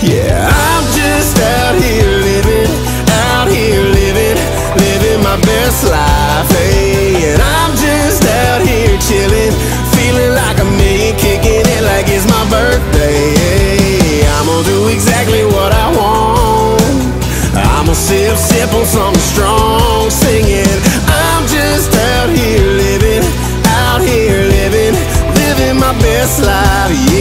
Yeah, I'm just out here living, out here living, living my best life. Hey, and I'm just out here chilling, feeling like a million, kicking it like it's my birthday. Hey, I'm gonna do exactly what I want. I'm gonna sip, sip on something strong, singing. I'm just out here living, out here living, living my best life. Yeah.